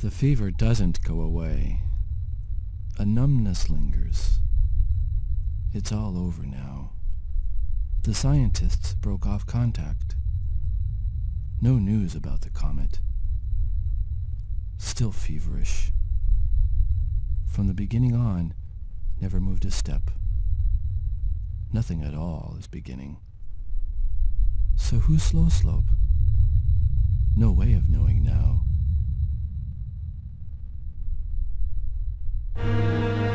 The fever doesn't go away. A numbness lingers. It's all over now. The scientists broke off contact. No news about the comet. Still feverish. From the beginning on, never moved a step. Nothing at all is beginning. So who's Slow Slope? No way of knowing now. Música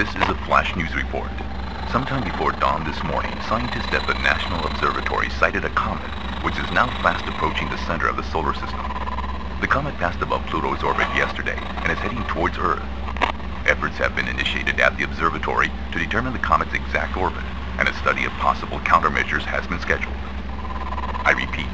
This is a flash news report. Sometime before dawn this morning, scientists at the National Observatory sighted a comet, which is now fast approaching the center of the solar system. The comet passed above Pluto's orbit yesterday and is heading towards Earth. Efforts have been initiated at the observatory to determine the comet's exact orbit, and a study of possible countermeasures has been scheduled. I repeat,